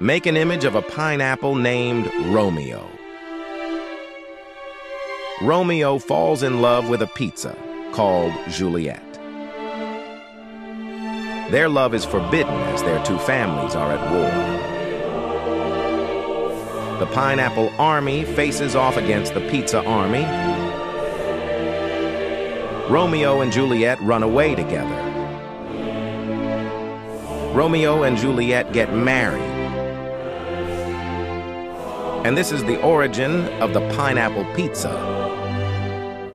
Make an image of a pineapple named Romeo. Romeo falls in love with a pizza called Juliet. Their love is forbidden as their two families are at war. The Pineapple Army faces off against the Pizza Army. Romeo and Juliet run away together. Romeo and Juliet get married. And this is the origin of the pineapple pizza